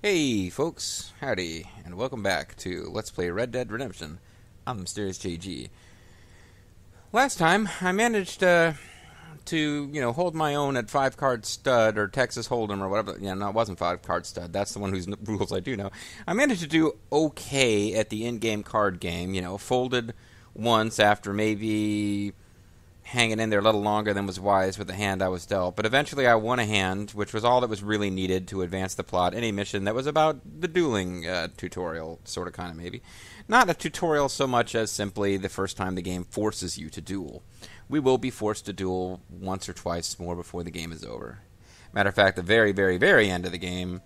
Hey, folks, howdy, and welcome back to Let's Play Red Dead Redemption. I'm Mysterious JG. Last time, I managed uh, to, you know, hold my own at five card stud or Texas Hold'em or whatever. Yeah, no, it wasn't five card stud. That's the one whose rules I do know. I managed to do okay at the in-game card game. You know, folded once after maybe hanging in there a little longer than was wise with the hand I was dealt. But eventually I won a hand, which was all that was really needed to advance the plot in a mission that was about the dueling uh, tutorial, sort of, kind of, maybe. Not a tutorial so much as simply the first time the game forces you to duel. We will be forced to duel once or twice more before the game is over. Matter of fact, the very, very, very end of the game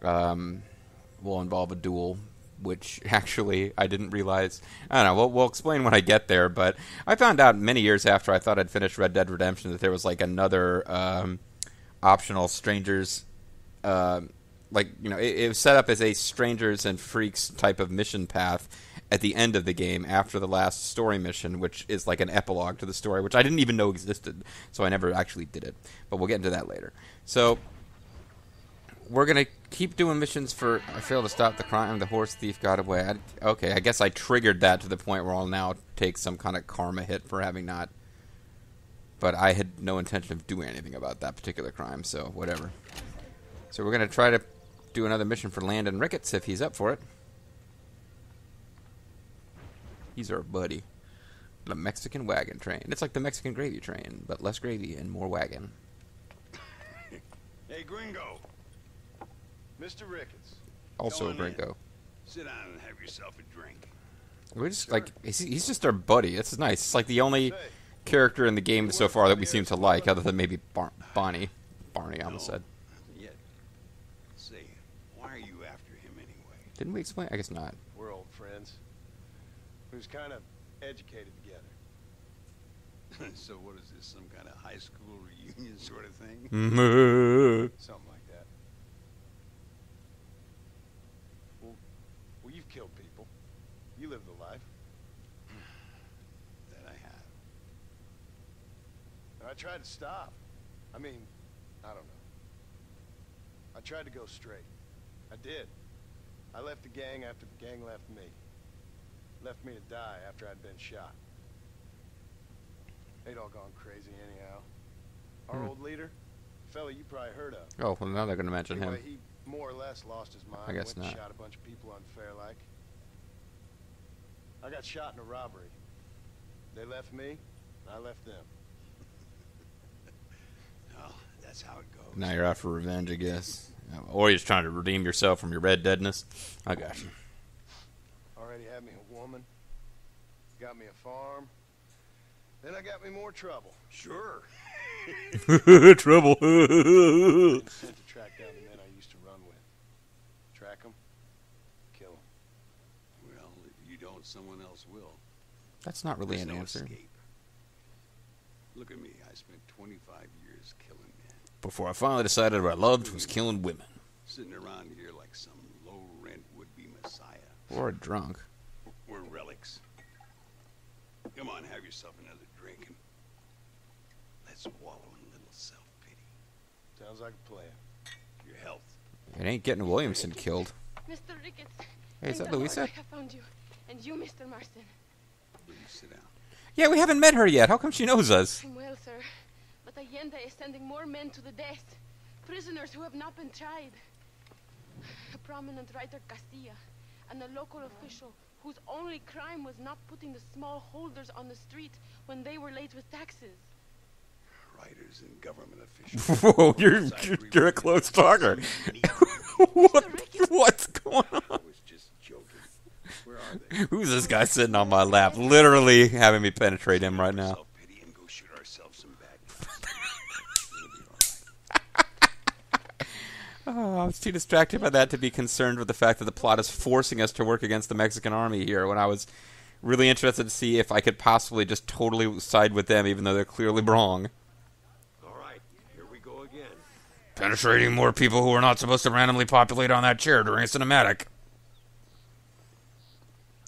um, will involve a duel which actually I didn't realize. I don't know. We'll, we'll explain when I get there. But I found out many years after I thought I'd finished Red Dead Redemption that there was like another um, optional strangers. Uh, like you know, it, it was set up as a strangers and freaks type of mission path at the end of the game after the last story mission, which is like an epilogue to the story, which I didn't even know existed, so I never actually did it. But we'll get into that later. So we're gonna keep doing missions for I failed to stop the crime. The horse thief got away. I, okay, I guess I triggered that to the point where I'll now take some kind of karma hit for having not. But I had no intention of doing anything about that particular crime, so whatever. So we're gonna try to do another mission for Landon Ricketts if he's up for it. He's our buddy. The Mexican wagon train. It's like the Mexican gravy train, but less gravy and more wagon. hey, Gringo. Mr. Ricketts. Also Gringo. Sit down and have yourself a drink. We're just sure. like he's, he's just our buddy. It's nice. It's like the only character in the game so far that we seem to like, other than maybe Bar- Bonnie. Barney, I almost said. Yet. Say, why are you after him anyway? Didn't we explain? I guess not. We're old friends. We was kind of educated together. so what is this? Some kind of high school reunion sort of thing? Something like that. Well, well, you've killed people. You lived the life. that I have. And I tried to stop. I mean, I don't know. I tried to go straight. I did. I left the gang after the gang left me. Left me to die after I'd been shot. They'd all gone crazy anyhow. Our Hmm. old leader, fella you probably heard of. Oh, well, now they're going to mention anyway, him. He more or less lost his mind. I guess went and not. shot a bunch of people unfair like. I got shot in a robbery. They left me, I left them. Well, that's how it goes. Now you're out for revenge, I guess. Uh, or you're just trying to redeem yourself from your red deadness. I got you. Already had me a woman. Got me a farm. Then I got me more trouble. Sure. Trouble. Been sent to track down the men I used to run with. Track them, kill them. Well, if you don't, someone else will. That's not really There's an no answer. escape. Look at me. I spent 25 years killing men. Before I finally decided what I loved was killing women. Sitting around here like some low-rent would-be messiah. Or a drunk. We're relics. Come on, have yourself another drink and let's wallow in a little self-pity. Sounds like a plan. It ain't getting Williamson killed. Mr. Ricketts. Hey, is that Luisa? I found you. And you, Mr. Marston. Please sit down. Yeah, we haven't met her yet. How come she knows us? I'm well, sir. But Allende is sending more men to the death. Prisoners who have not been tried. A prominent writer, Castilla, and a local official whose only crime was not putting the small holders on the street when they were late with taxes. Writers and government officials. Whoa, you're, you're, you're a close talker. what, what's going I on? was just joking. Where are they? Who's this guy sitting on my lap, literally having me penetrate him right now? Self-pity and go shoot ourselves some bad guys. It'll be all right. Oh, I was too distracted by that to be concerned with the fact that the plot is forcing us to work against the Mexican army here. When I was really interested to see if I could possibly just totally side with them, even though they're clearly wrong. All right, here we go again. Penetrating more people who are not supposed to randomly populate on that chair during a cinematic.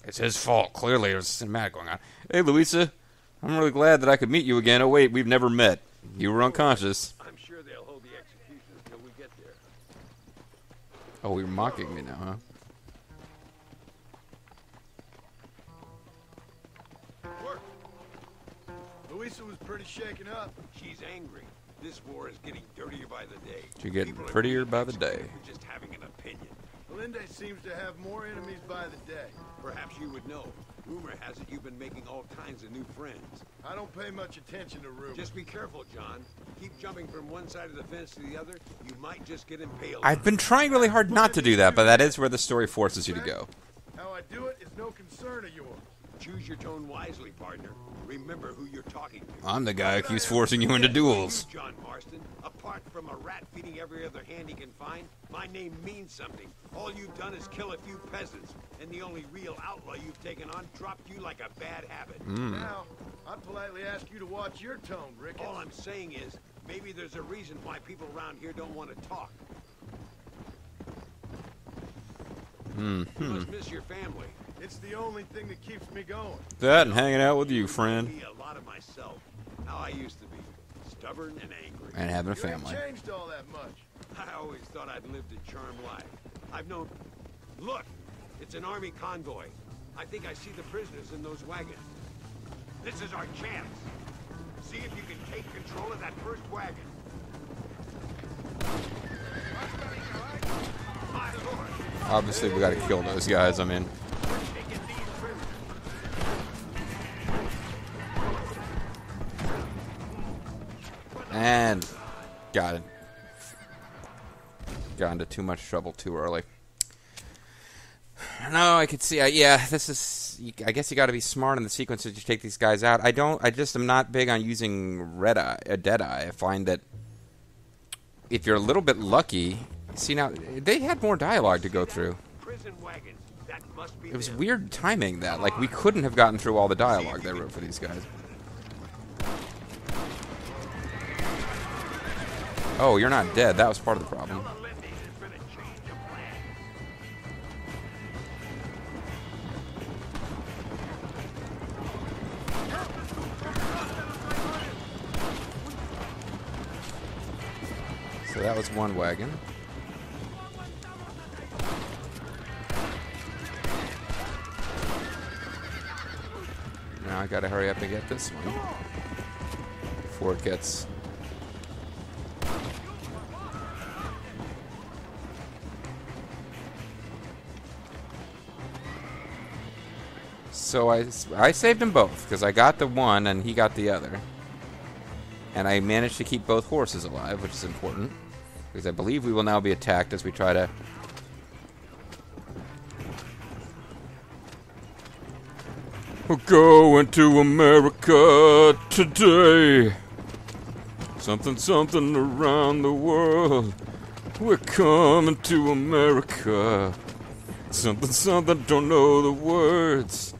It's his fault. Clearly, there's a cinematic going on. Hey, Luisa, I'm really glad that I could meet you again. Oh wait, we've never met. You were unconscious. I'm sure they'll hold the execution until we get there. Oh, you're mocking me now, huh? Work. Luisa was pretty shaken up. She's angry. This war is getting dirtier by the day. You're getting People prettier by the executed day. for Just having an opinion. Melinda seems to have more enemies by the day. Perhaps you would know. Rumor has it you've been making all kinds of new friends. I don't pay much attention to rumors. Just be careful, John. Keep jumping from one side of the fence to the other. You might just get impaled. I've been trying really hard not to do that, but that is where the story forces you to go. How I do it is no concern of yours. Choose your tone wisely, partner. Remember who you're talking to. I'm the guy who keeps forcing you into duels. John Marston, apart from a rat feeding every other hand he can find, my name means something. All you've done is kill a few peasants, and the only real outlaw you've taken on dropped you like a bad habit. Hmm. Now, I'd politely ask you to watch your tone, Ricketts. All I'm saying is, maybe there's a reason why people around here don't want to talk. Hmm. You must miss your family. It's the only thing that keeps me going. That and hanging out with you, friend. A lot of myself. How I used to be. Stubborn and angry. And having a family. changed all that much. I always thought I'd lived a charmed life. I've known... Look! It's an army convoy. I think I see the prisoners in those wagons. This is our chance. See if you can take control of that first wagon. Obviously, we gotta kill those guys. I mean, got it. Got into too much trouble too early. No, I could see. Uh, yeah, this is. I guess you got to be smart in the sequences to take these guys out. I don't. I just am not big on using red eye, a dead eye. I find that if you're a little bit lucky, see now they had more dialogue to go through. Prison wagons. That must be It was weird timing that. Like we couldn't have gotten through all the dialogue they wrote for these guys. Oh, you're not dead. That was part of the problem. So that was one wagon. Now I gotta hurry up and get this one before it gets. So I, I saved them both because I got the one and he got the other. And I managed to keep both horses alive, which is important. Because I believe we will now be attacked as we try to. We're going to America today. Something, something around the world. We're coming to America. Something, something, don't know the words.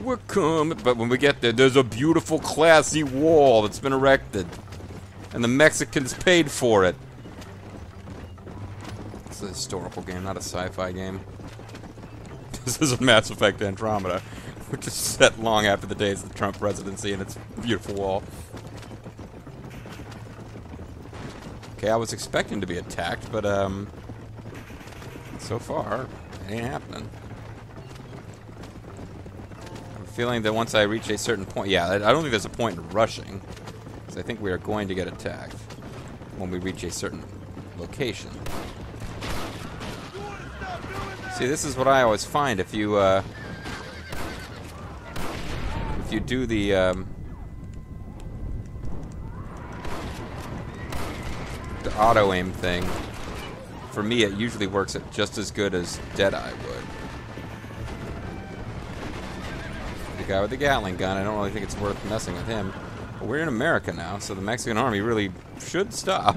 We're coming. But when we get there, there's a beautiful, classy wall that's been erected. And the Mexicans paid for it. It's a historical game, not a sci fi game. This is a Mass Effect Andromeda, which is set long after the days of the Trump presidency and its beautiful wall. Okay, I was expecting to be attacked, but, um. So far, it ain't happening. Feeling that once I reach a certain point, yeah, I don't think there's a point in rushing, because I think we are going to get attacked when we reach a certain location. See, this is what I always find if you, uh, if you do the, um, the auto aim thing. For me, it usually works just as good as Deadeye would. Guy with the Gatling gun, I don't really think it's worth messing with him. But we're in America now, so the Mexican army really should stop.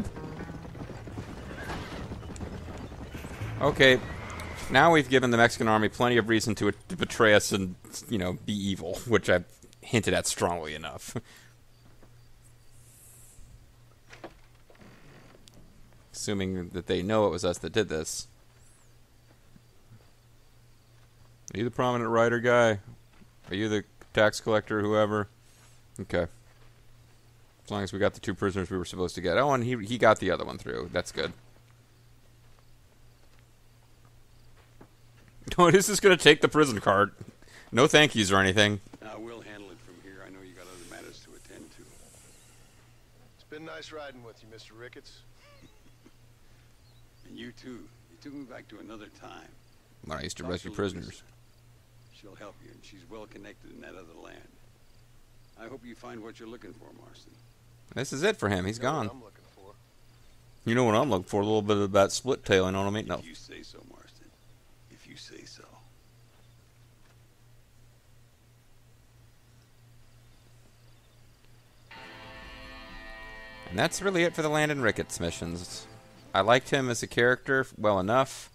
Okay, now we've given the Mexican army plenty of reason to, to betray us and, you know, be evil, which I've hinted at strongly enough. Assuming that they know it was us that did this. Are you the prominent writer guy? Are you the tax collector, whoever? Okay. As long as we got the two prisoners we were supposed to get. Oh, and he he got the other one through. That's good. No, this is going to take the prison cart. No thank yous or anything. Now, we'll handle it from here. I know you got other matters to attend to. It's been nice riding with you, Mr. Ricketts. And you too. You took me back to another time. When I used to rescue prisoners. Luisa. She'll help you, and she's well connected in that other land. I hope you find what you're looking for, Marston. This is it for him. He's You know what gone. I'm looking for. You know what I'm looking for? A little bit of that split tail. You know what I mean? No. If you say so, Marston. If you say so. And that's really it for the Landon Ricketts missions. I liked him as a character well enough.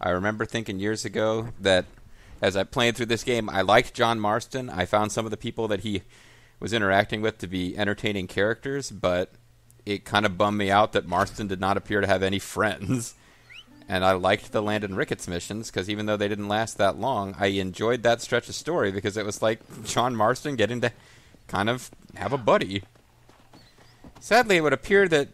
I remember thinking years ago that as I played through this game, I liked John Marston. I found some of the people that he was interacting with to be entertaining characters, but it kind of bummed me out that Marston did not appear to have any friends. And I liked the Landon Ricketts missions because even though they didn't last that long, I enjoyed that stretch of story because it was like John Marston getting to kind of have a buddy. Sadly, it would appear that,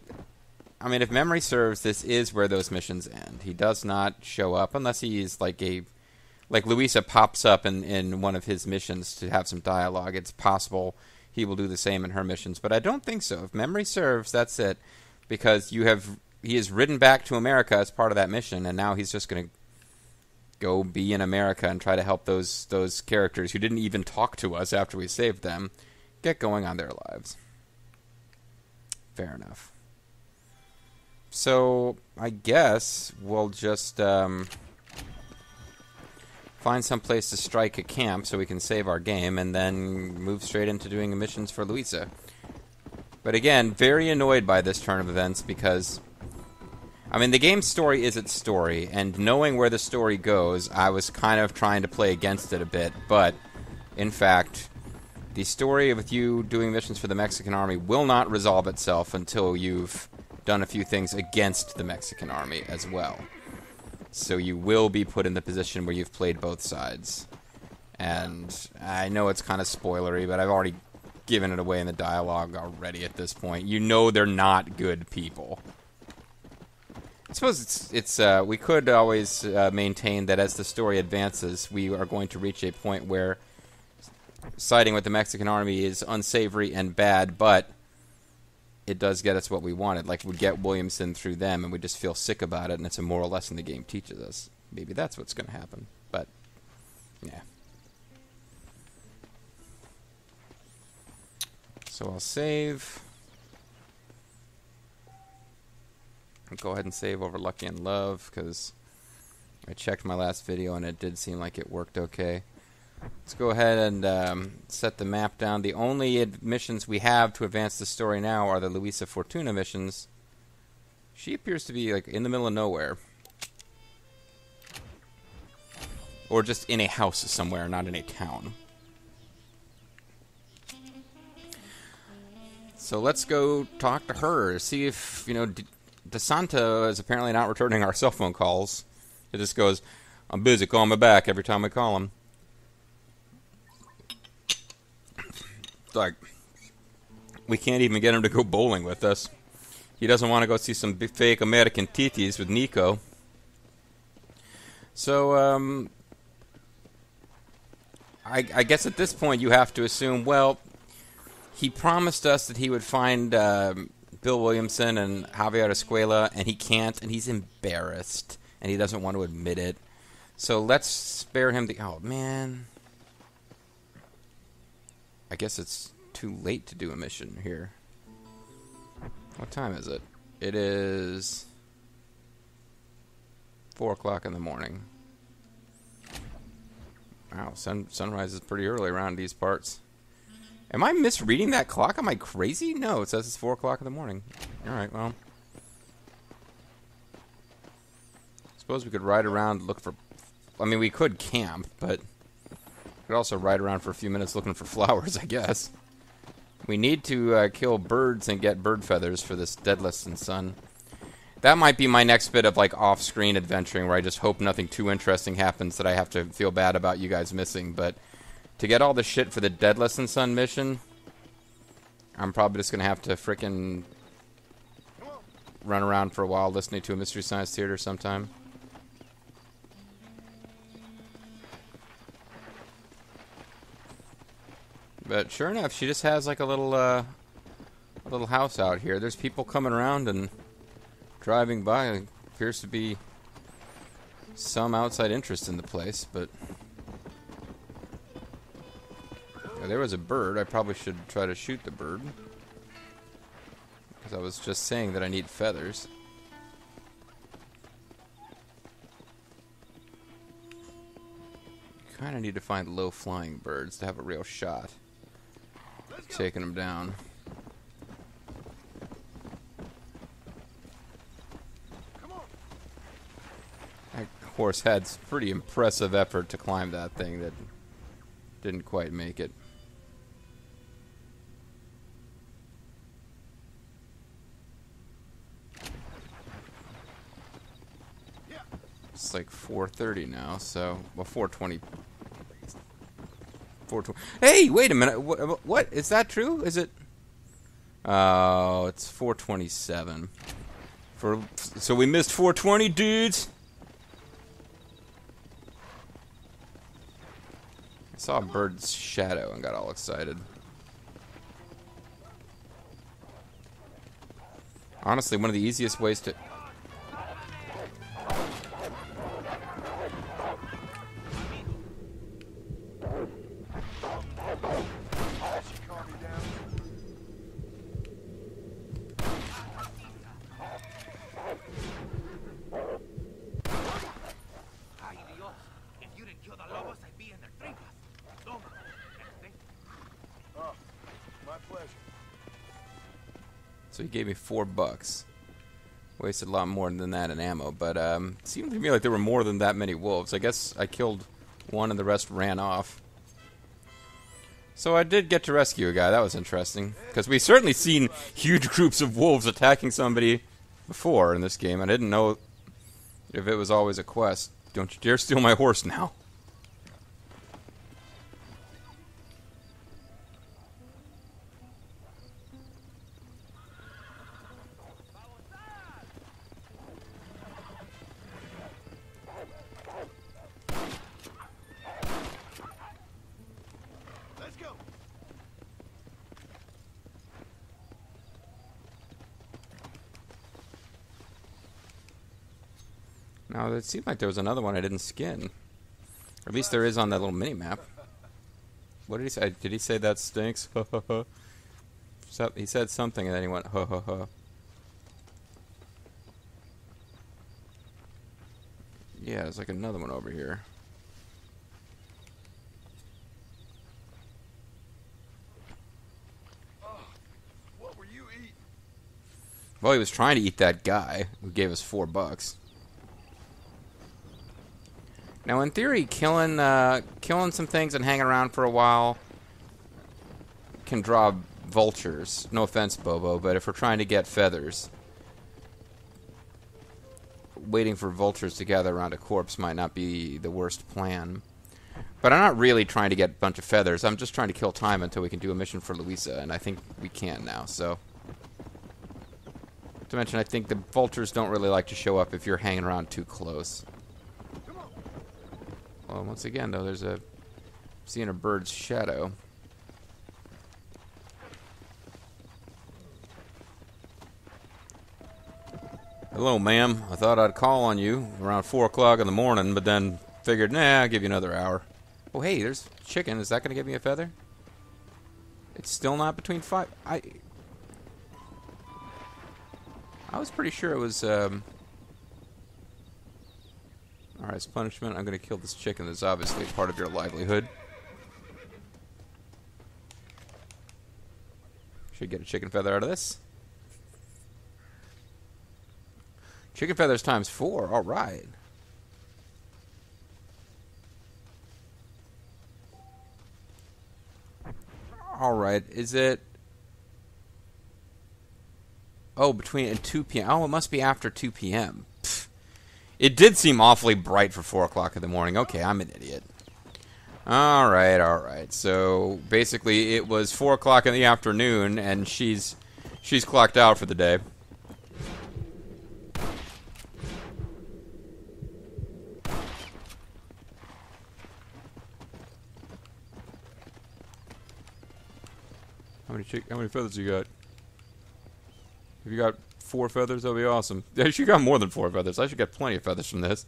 I mean, if memory serves, this is where those missions end. He does not show up unless he's like a, like Luisa pops up in, in one of his missions to have some dialogue. It's possible he will do the same in her missions, but I don't think so. If memory serves, that's it, because you have he is ridden back to America as part of that mission, and now he's just going to go be in America and try to help those those characters who didn't even talk to us after we saved them get going on their lives. Fair enough. So I guess we'll just um, find some place to strike a camp so we can save our game, and then move straight into doing missions for Luisa. But again, very annoyed by this turn of events because, I mean, the game's story is its story, and knowing where the story goes, I was kind of trying to play against it a bit. But in fact, the story with you doing missions for the Mexican army will not resolve itself until you've done a few things against the Mexican army as well. So you will be put in the position where you've played both sides. And I know it's kind of spoilery, but I've already given it away in the dialogue already at this point. You know they're not good people. I suppose it's it's uh, we could always uh, maintain that as the story advances, we are going to reach a point where siding with the Mexican army is unsavory and bad, but it does get us what we wanted. Like we get Williamson through them, and we just feel sick about it, and it's a moral lesson the game teaches us. Maybe that's what's going to happen, but yeah. So I'll save. I'll go ahead and save over Lucky and Love because I checked my last video and it did seem like it worked okay. Let's go ahead and um, set the map down. The only missions we have to advance the story now are the Luisa Fortuna missions. She appears to be like in the middle of nowhere. Or just in a house somewhere, not in a town. So let's go talk to her, see if, you know, D- DeSanta is apparently not returning our cell phone calls. It just goes, I'm busy, call me back every time we call him. Like, we can't even get him to go bowling with us. He doesn't want to go see some fake American titis with Nico. So, um, I, I guess at this point you have to assume, well, he promised us that he would find um, Bill Williamson and Javier Escuella, and he can't, and he's embarrassed, and he doesn't want to admit it. So let's spare him the. Oh, man. I guess it's too late to do a mission here. What time is it? It is. 4 o'clock in the morning. Wow, sun, sunrise is pretty early around these parts. Am I misreading that clock? Am I crazy? No, it says it's 4 o'clock in the morning. Alright, well. Suppose we could ride around, look for. I mean, we could camp, but. Could also ride around for a few minutes looking for flowers, I guess. We need to uh, kill birds and get bird feathers for this Deadalus and Son. That might be my next bit of like off-screen adventuring, where I just hope nothing too interesting happens that I have to feel bad about you guys missing. But to get all the shit for the Deadalus and Son mission, I'm probably just gonna have to frickin' run around for a while listening to a Mystery Science Theater sometime. But sure enough, she just has like a little uh, little house out here. There's people coming around and driving by. It Appears to be some outside interest in the place, but Yeah, there was a bird. I probably should try to shoot the bird. Because I was just saying that I need feathers. Kind of need to find low flying birds to have a real shot. Taking them down. That horse had pretty impressive effort to climb that thing that didn't quite make it. It's like 4:30 now, so well 4:20. 4:20. Hey, wait a minute. What, what is that true? Is it? Oh, it's 4:27. For so we missed 4:20, dudes. I saw a bird's shadow and got all excited. Honestly, one of the easiest ways to four bucks. Wasted a lot more than that in ammo, but um, it seemed to me like there were more than that many wolves. I guess I killed one and the rest ran off. So I did get to rescue a guy. That was interesting because we've certainly seen huge groups of wolves attacking somebody before in this game. I didn't know if it was always a quest. Don't you dare steal my horse now. Seemed like there was another one I didn't skin. Or at least there is on that little mini map. What did he say? Did he say that stinks? So- He said something and then he went ha ha ha. Yeah, there's like another one over here. Oh, what were you eating? Well, he was trying to eat that guy who gave us four bucks. Now, in theory, killing uh, killing some things and hanging around for a while can draw vultures. No offense, Bobo, but if we're trying to get feathers, waiting for vultures to gather around a corpse might not be the worst plan. But I'm not really trying to get a bunch of feathers. I'm just trying to kill time until we can do a mission for Luisa, and I think we can now. So. To mention, I think the vultures don't really like to show up if you're hanging around too close. Well, once again, though, there's a seeing a bird's shadow. Hello, ma'am. I thought I'd call on you around four o'clock in the morning, but then figured, nah, I'll give you another hour. Oh, hey, there's chicken. Is that going to give me a feather? It's still not between five. I. I was pretty sure it was. Um, all right, as punishment, I'm going to kill this chicken. That's obviously part of your livelihood. Should get a chicken feather out of this. Chicken feathers times four. All right. All right. Is it? Oh, between and 2 p.m. Oh, it must be after 2 p.m. It did seem awfully bright for 4 o'clock in the morning. Okay, I'm an idiot. All right, all right. So basically, it was 4 o'clock in the afternoon, and she's she's clocked out for the day. How many how many feathers you got? If you got four feathers, that'll be awesome. Yeah, she got more than four feathers. I should get plenty of feathers from this.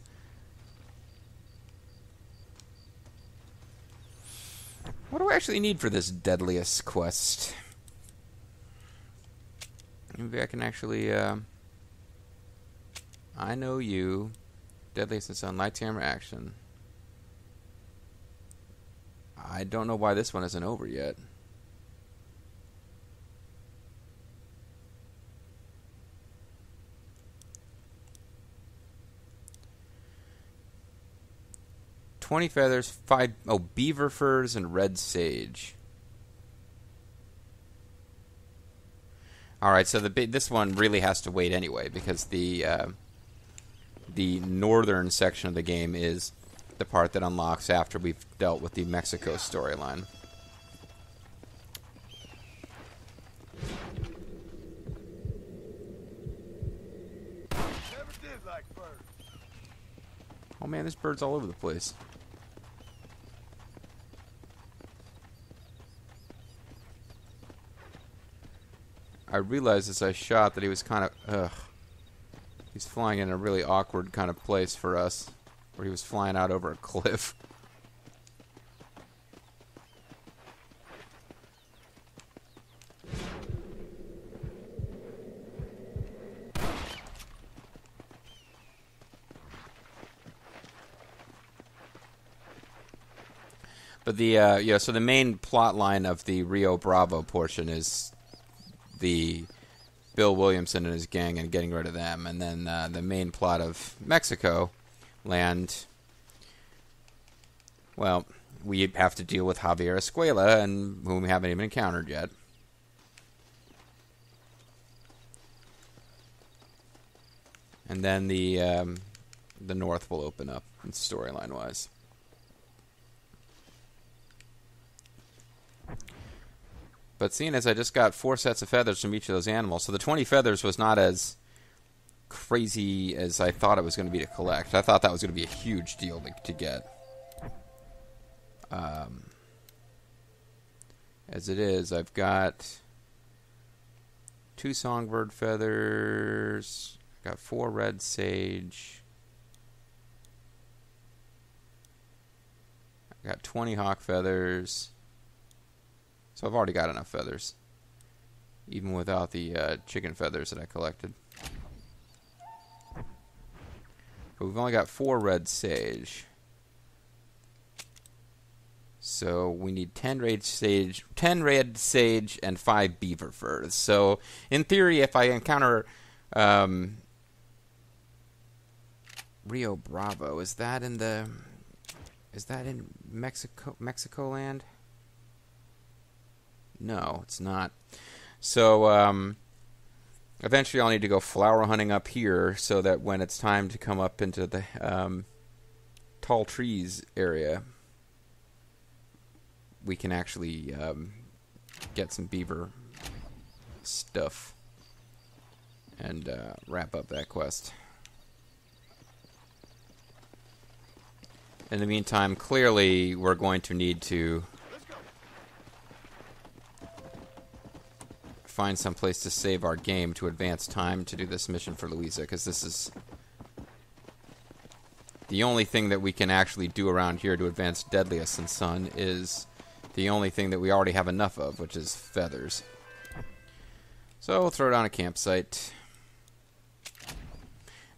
What do I actually need for this Deadalus quest? Maybe I can actually. Uh, I know you. Deadalus and Son, Lights Hammer Action. I don't know why this one isn't over yet. Twenty feathers, five oh beaver furs and red sage. All right, so the this one really has to wait anyway because the uh, the northern section of the game is the part that unlocks after we've dealt with the Mexico storyline. Oh man, there's birds all over the place. I realized as I shot that he was kind of ugh. He's flying in a really awkward kind of place for us, where he was flying out over a cliff. But the uh, yeah, so the main plot line of the Rio Bravo portion is the Bill Williamson and his gang and getting rid of them, and then uh, the main plot of Mexico land. Well, we have to deal with Javier Escuella, and whom we haven't even encountered yet. And then the um, the North will open up storyline wise. But seeing as I just got four sets of feathers from each of those animals, so the 20 feathers was not as crazy as I thought it was going to be to collect. I thought that was going to be a huge deal to, to get. Um, as it is, I've got two songbird feathers, I got four red sage, I got 20 hawk feathers. So I've already got enough feathers. Even without the uh, chicken feathers that I collected. But we've only got four red sage. So we need 10 red sage, 10 red sage and 5 beaver furs. So in theory if I encounter um, Rio Bravo, is that in the is that in Mexico Mexico land? No, it's not. So um, eventually, I'll need to go flower hunting up here, so that when it's time to come up into the um, tall trees area, we can actually um, get some beaver stuff and uh, wrap up that quest. In the meantime, clearly, we're going to need to find some place to save our game to advance time to do this mission for Luisa, because this is the only thing that we can actually do around here to advance Deadalus and Son is the only thing that we already have enough of, which is feathers. So we'll throw down a campsite.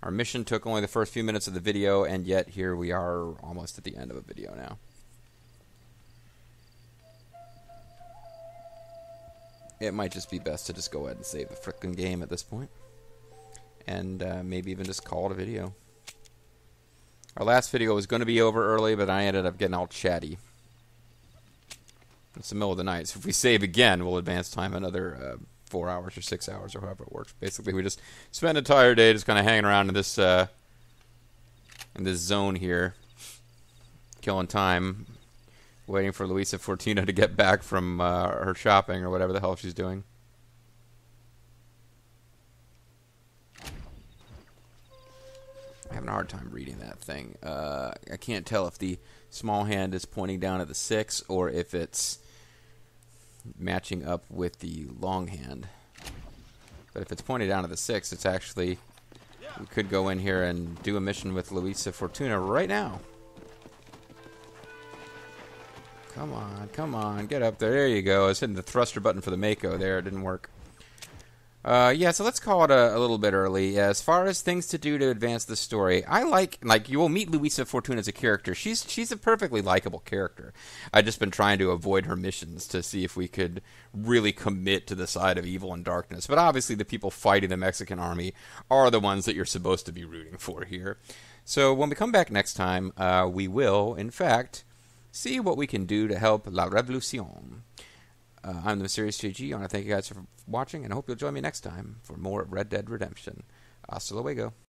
Our mission took only the first few minutes of the video, and yet here we are almost at the end of a video now. It might just be best to just go ahead and save the frickin' game at this point. And uh, maybe even just call it a video. Our last video was going to be over early, but I ended up getting all chatty. It's the middle of the night, so if we save again, we'll advance time another uh, four hours or six hours or however it works. Basically, we just spend an entire day just kind of hanging around in this uh, in this zone here, killing time, waiting for Luisa Fortuna to get back from uh, her shopping or whatever the hell she's doing. I'm having a hard time reading that thing. Uh, I can't tell if the small hand is pointing down at the six or if it's matching up with the long hand. But if it's pointed down to the six, it's actually we could go in here and do a mission with Luisa Fortuna right now. Come on, come on, get up there. There you go. I was hitting the thruster button for the Mako there. It didn't work. Uh, yeah, so let's call it a, a, little bit early. As far as things to do to advance the story, I like like you will meet Luisa Fortuna as a character. She's she's a perfectly likable character. I've just been trying to avoid her missions to see if we could really commit to the side of evil and darkness. But obviously, the people fighting the Mexican army are the ones that you're supposed to be rooting for here. So when we come back next time, uh, we will, in fact, see what we can do to help La Revolucion. Uh, I'm the Mysterious. I want to thank you guys for watching, and I hope you'll join me next time for more of Red Dead Redemption. Hasta luego.